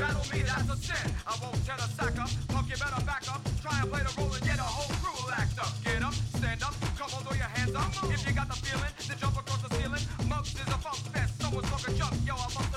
Battle me, that's a sin. I won't tell a sack up. Punk, you better back up. Try and play the role and get a whole crew will act up. Get up, stand up, come on, throw your hands up. If you got the feeling, then jump across the ceiling. Monks is a funk fest. Someone's fucking jump. Yo, I'm up.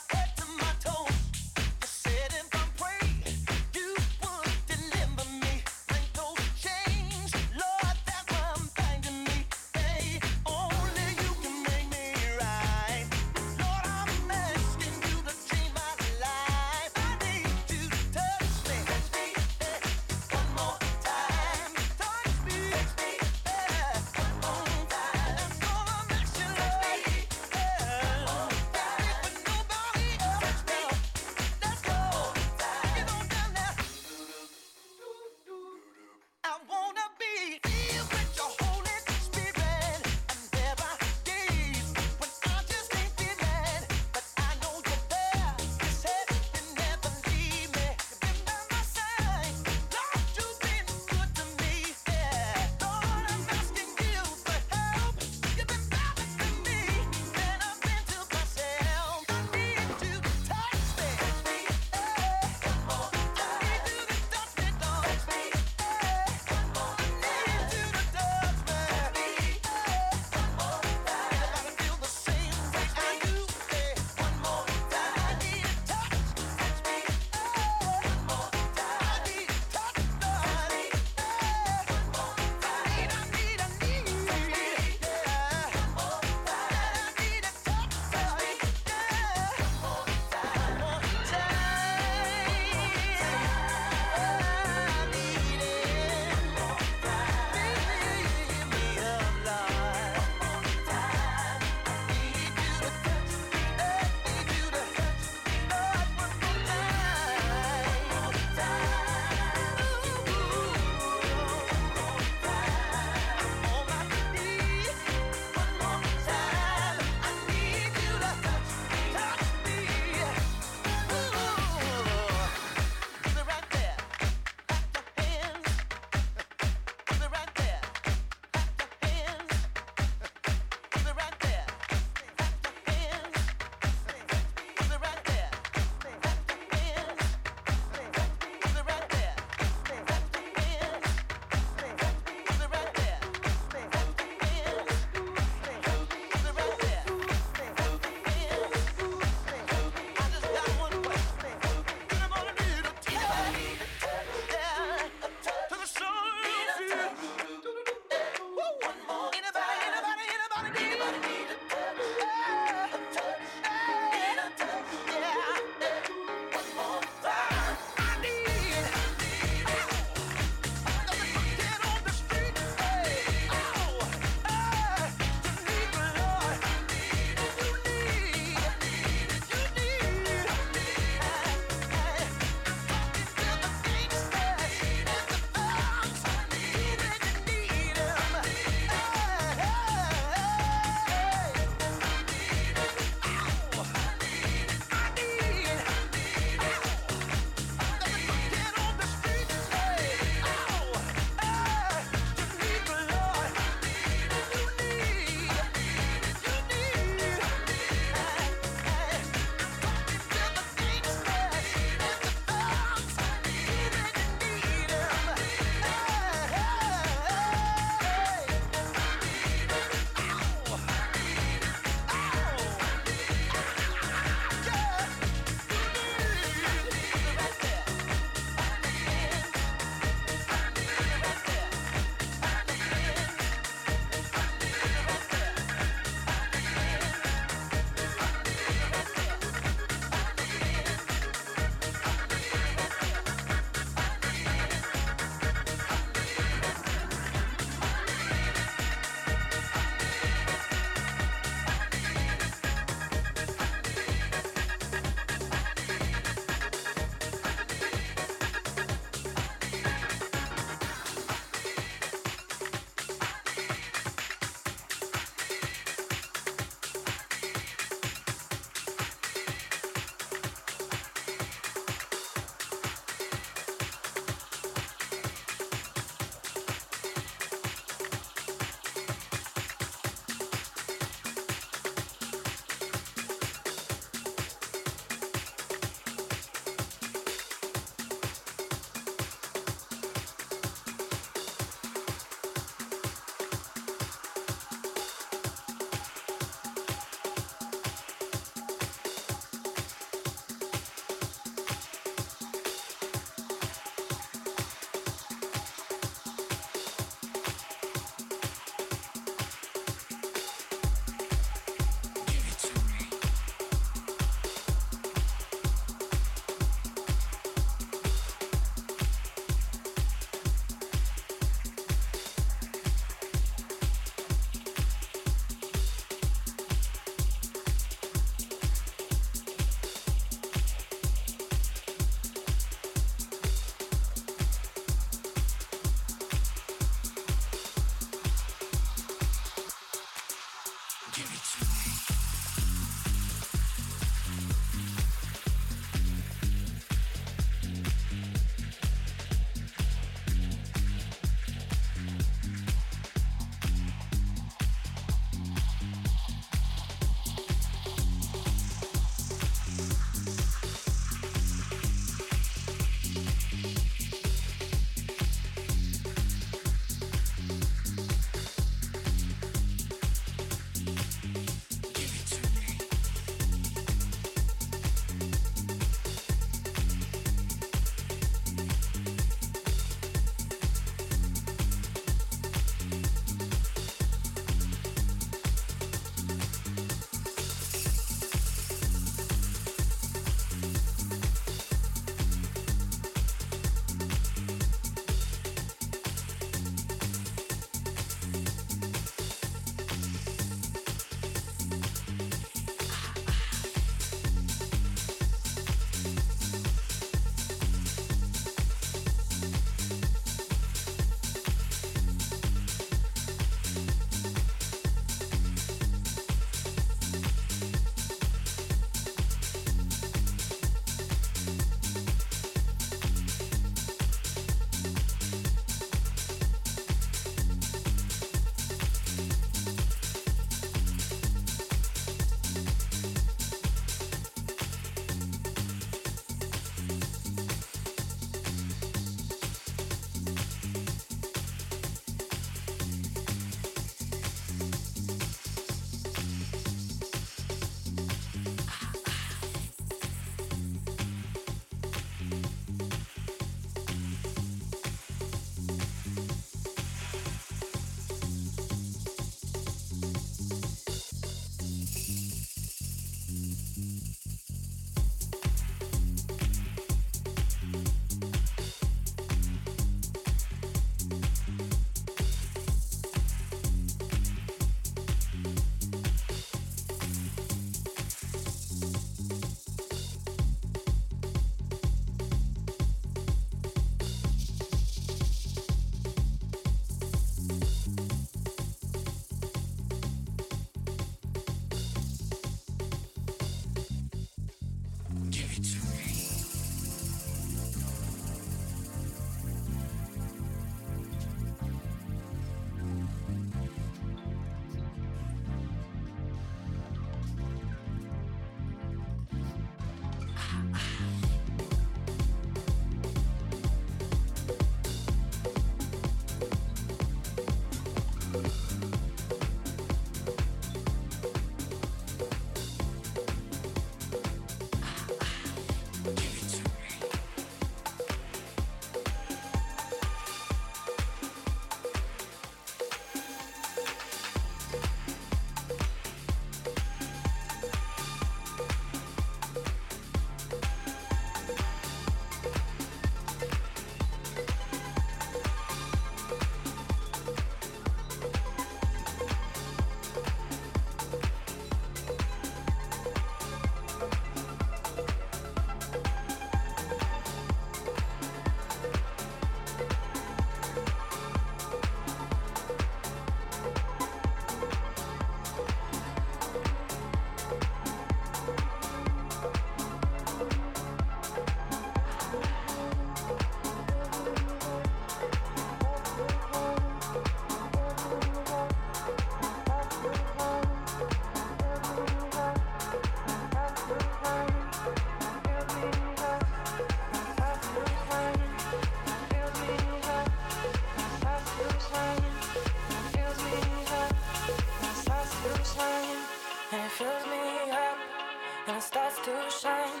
To shine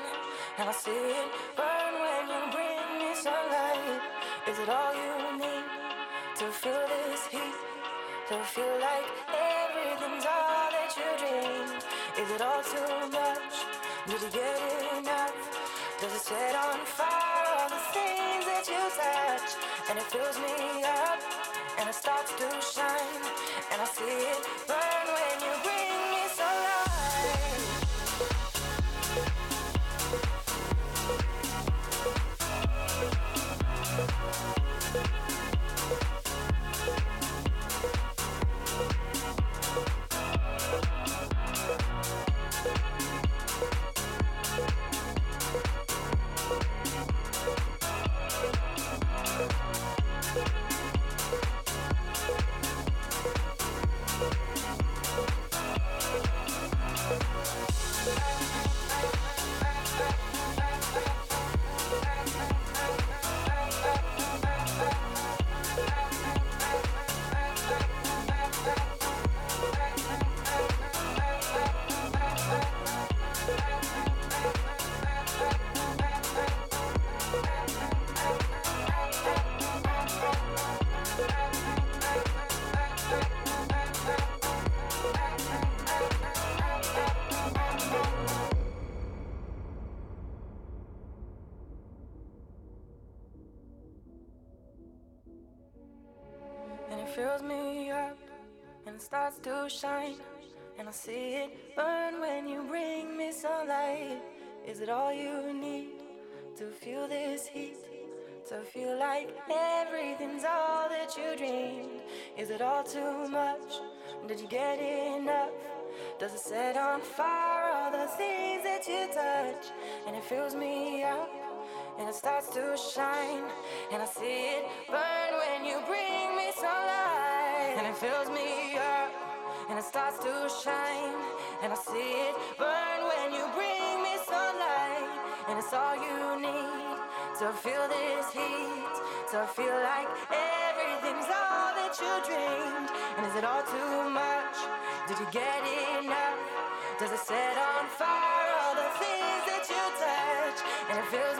and I see it burn when you bring me sunlight. Is it all you need to feel this heat? To feel like everything's all that you dreamed? Is it all too much? Did you get enough? Does it set on fire all the things that you touch? And it fills me up and it starts to shine and I see it burn when you bring starts to shine and I see it burn when you bring me sunlight. Is it all you need to feel this heat? To feel like everything's all that you dreamed? Is it all too much? Did you get enough? Does it set on fire all the things that you touch? And it fills me up and it starts to shine and I see it burn when you bring me sunlight and it fills me up and it starts to shine. And I see it burn when you bring me sunlight. And it's all you need to feel this heat to feel like everything's all that you dreamed. And is it all too much? Did you get enough? Does it set on fire all the things that you touch? And it fills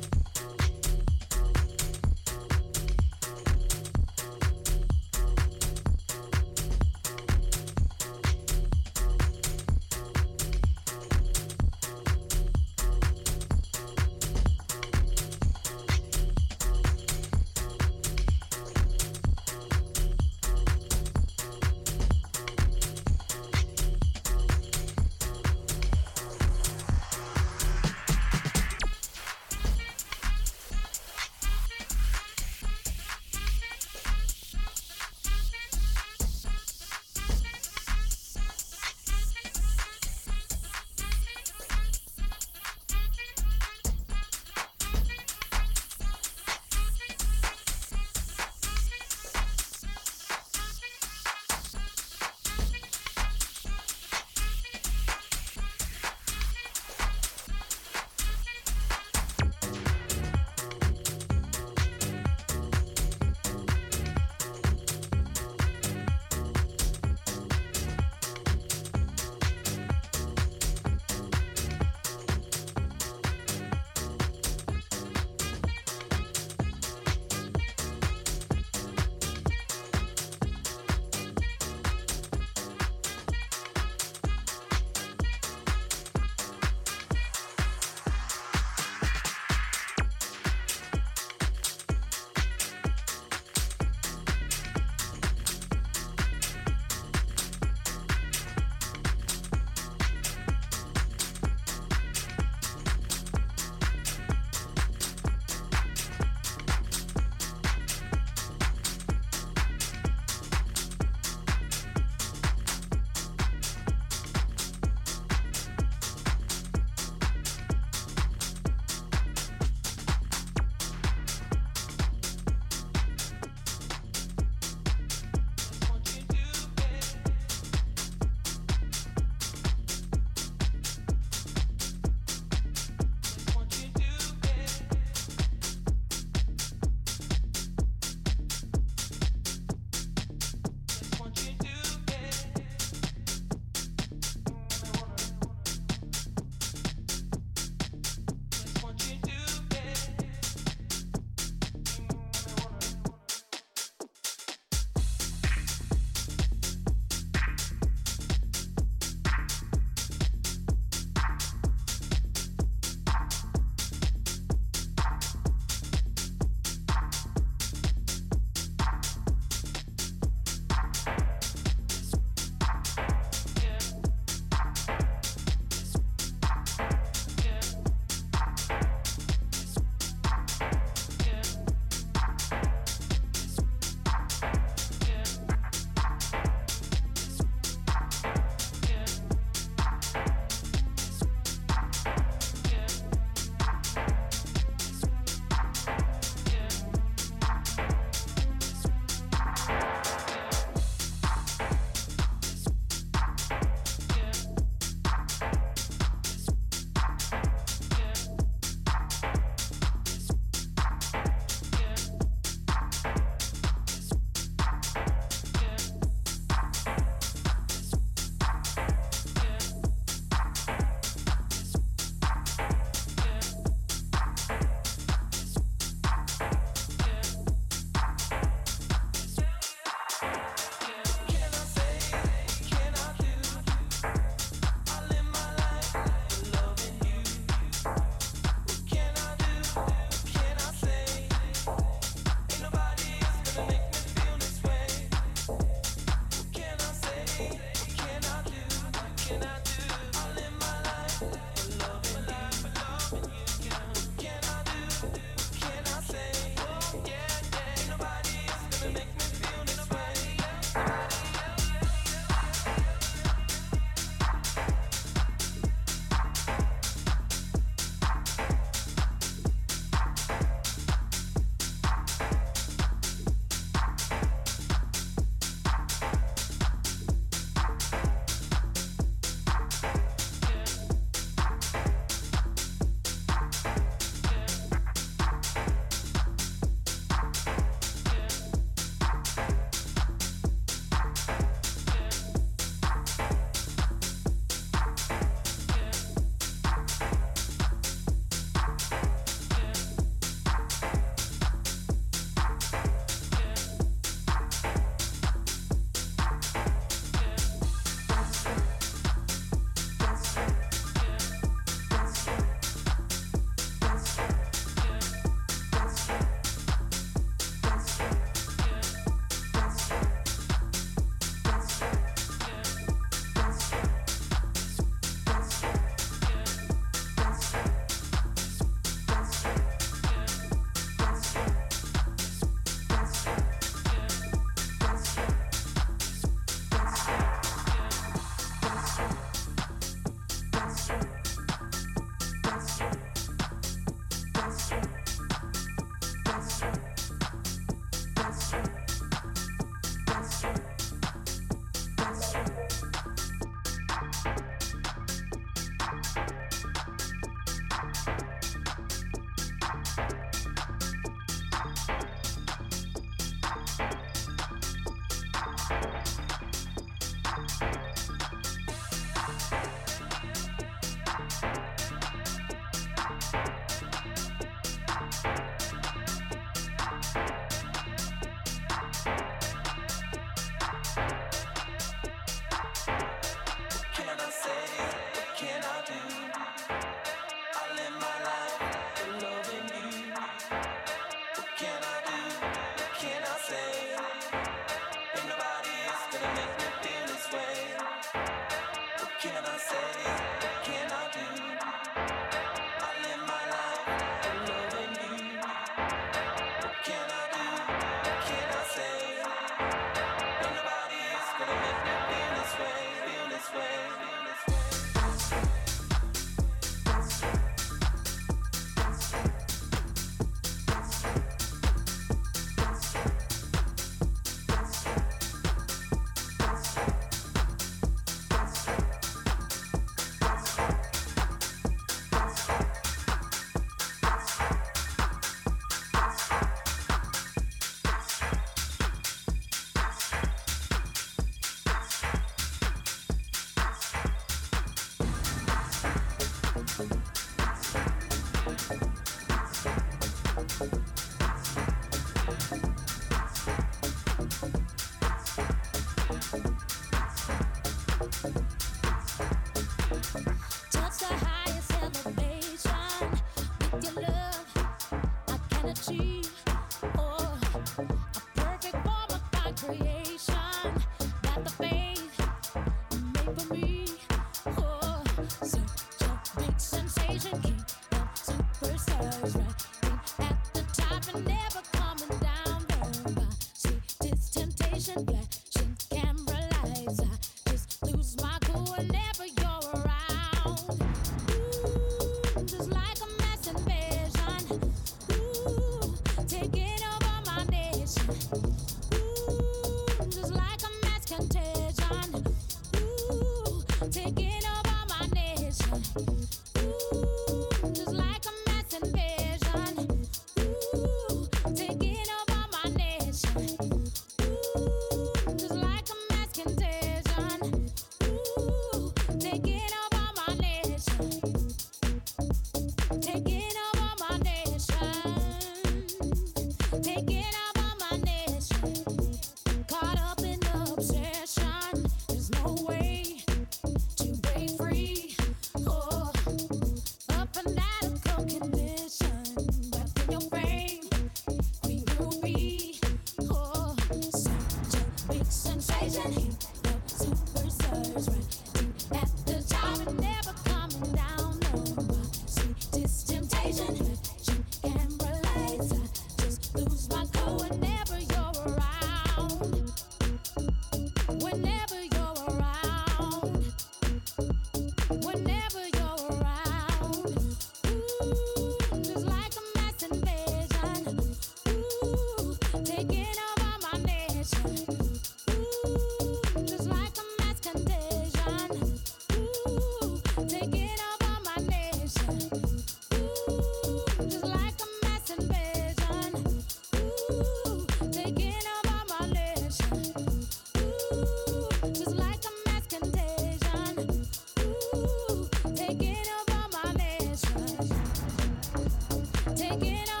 get it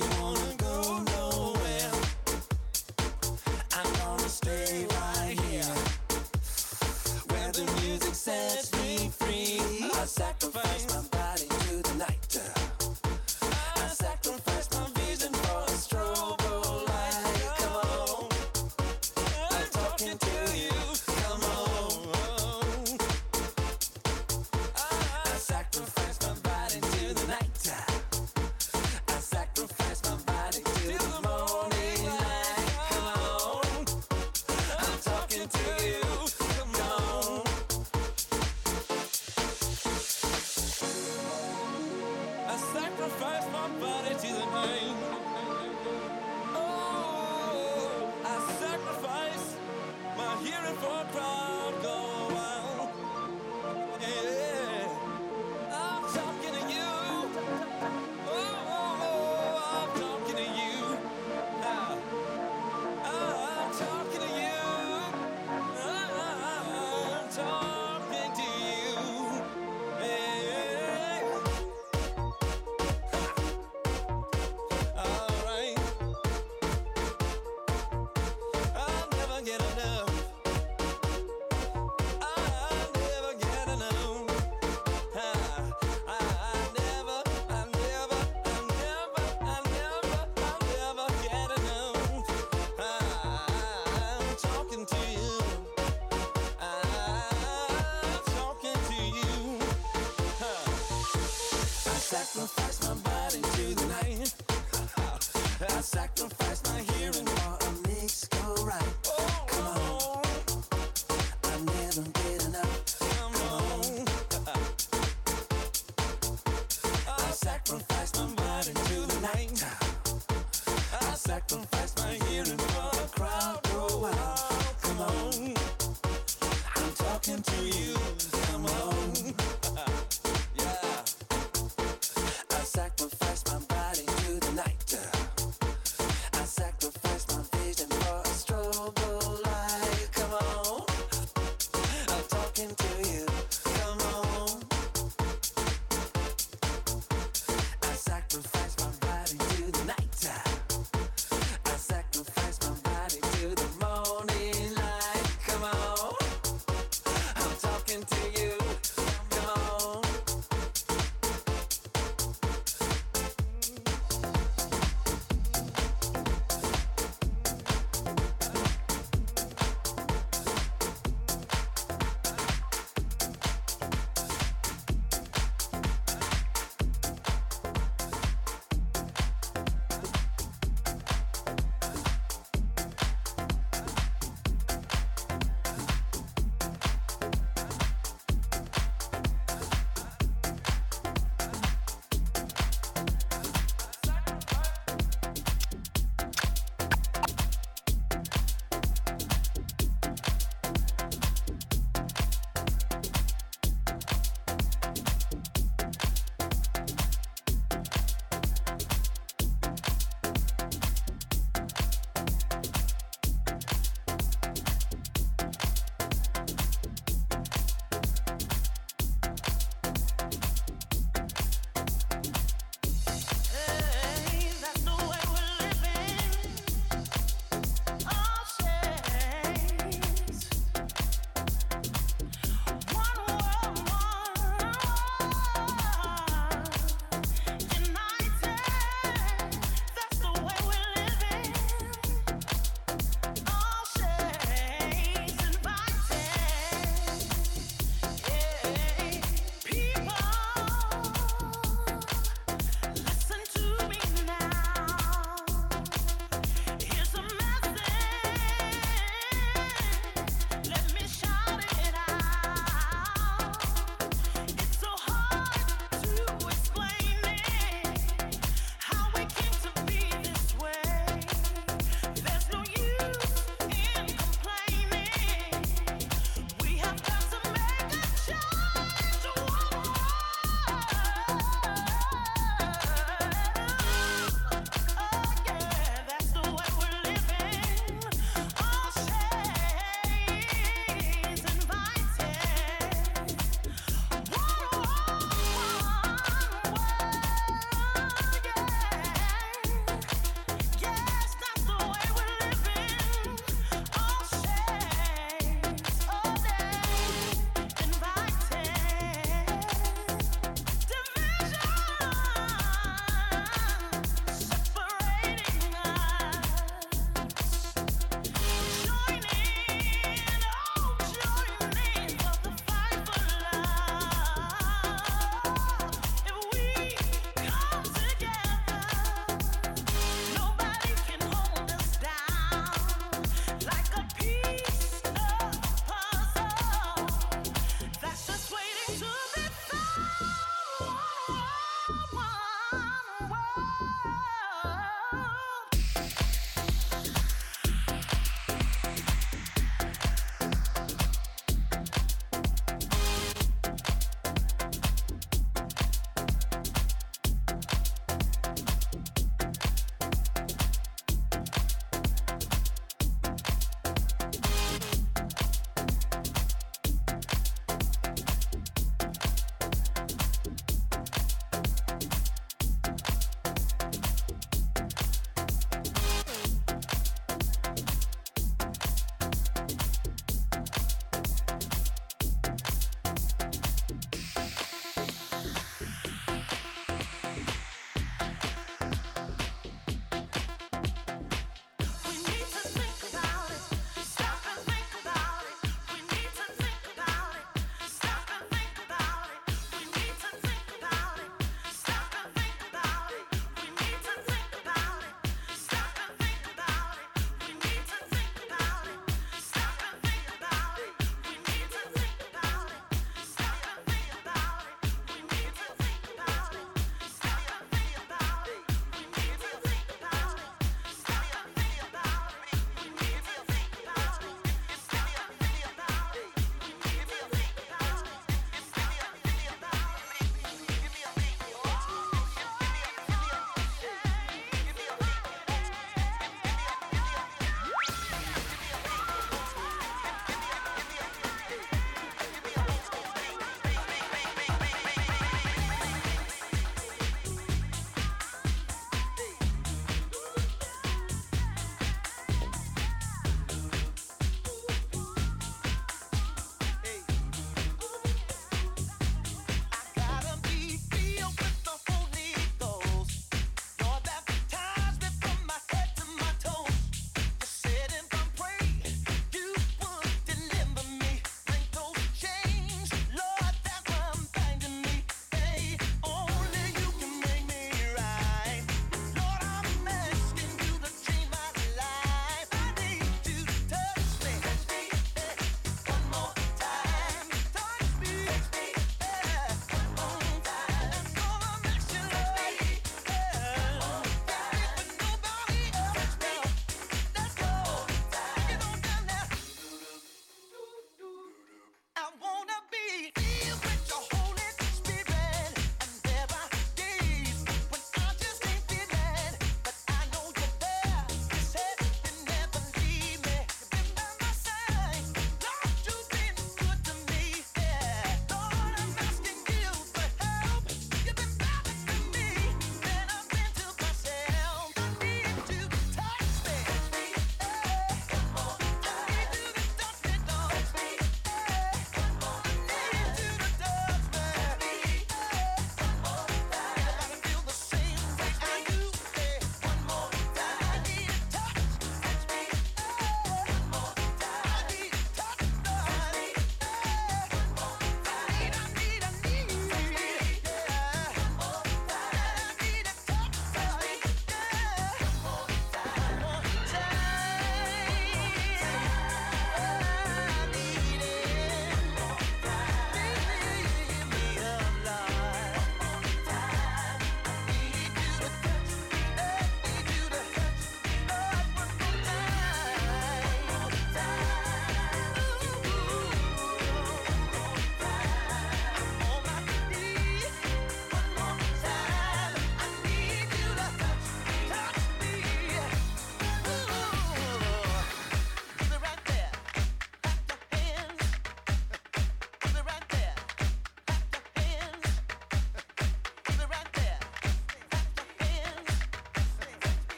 I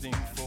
Things.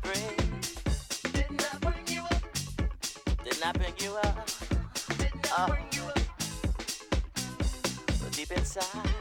Bring? Didn't I bring you up? Didn't I bring you up? Didn't I uh. bring you up? Deep inside.